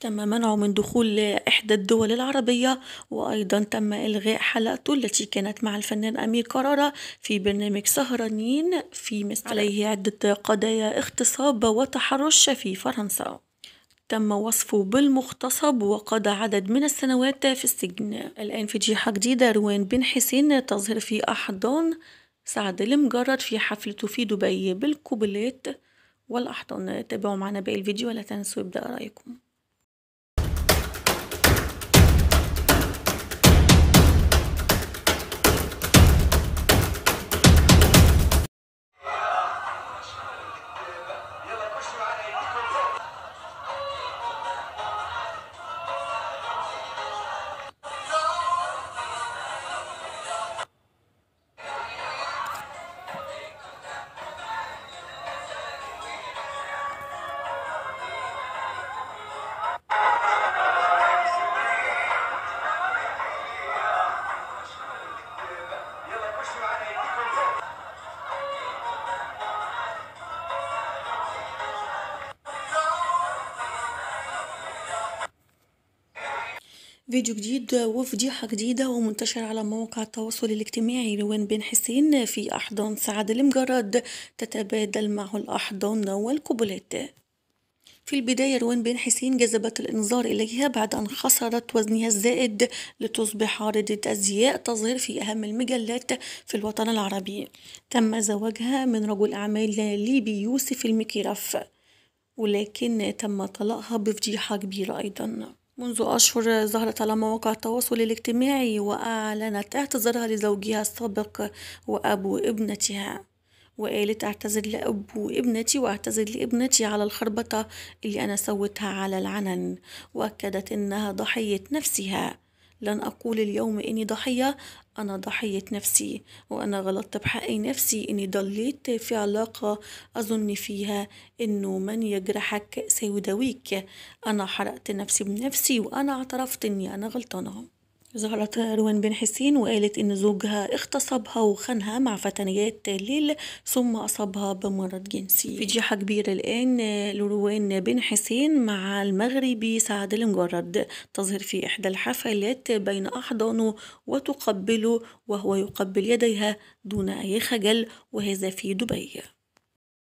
تم منعه من دخول إحدى الدول العربية وأيضا تم إلغاء حلقته التي كانت مع الفنان أمير كرارة في برنامج سهرانين في مصر عليه عدة قضايا اغتصاب وتحرش في فرنسا. تم وصفه بالمغتصب وقضى عدد من السنوات في السجن. الآن في جيحة جديدة روان بن حسين تظهر في أحضان سعد المجرد في حفلته في دبي بالقبلات والأحضان. تابعوا معنا باقي الفيديو ولا تنسوا ابدأ رأيكم. فيديو جديد وفضيحة جديدة ومنتشر على مواقع التواصل الاجتماعي. روان بن حسين في أحضان سعد المجرد تتبادل معه الأحضان والقبلات. في البداية روان بن حسين جذبت الإنظار إليها بعد أن خسرت وزنها الزائد لتصبح عارضة أزياء تظهر في أهم المجلات في الوطن العربي. تم زواجها من رجل أعمال ليبي يوسف المكيرف ولكن تم طلاقها بفضيحة كبيرة أيضا. منذ أشهر ظهرت على مواقع التواصل الاجتماعي وأعلنت اعتذارها لزوجها السابق وأبو ابنتها. وقالت اعتذر لأب ابنتي واعتذر لابنتي على الخربطة اللي أنا سويتها على العنن. وأكدت إنها ضحية نفسها. لن أقول اليوم إني ضحية أنا ضحية نفسي وأنا غلطت بحق نفسي إني ضليت في علاقة أظن فيها إنه من يجرحك سيداويك. أنا حرقت نفسي بنفسي وأنا اعترفت إني أنا غلطانة. ظهرت روان بن حسين وقالت إن زوجها اغتصبها وخانها مع فتيات الليل ثم أصابها بمرض جنسي. فضيحة كبيرة الآن لروان بن حسين مع المغربي سعد المجرد. تظهر في إحدى الحفلات بين أحضانه وتقبله وهو يقبل يديها دون أي خجل وهذا في دبي.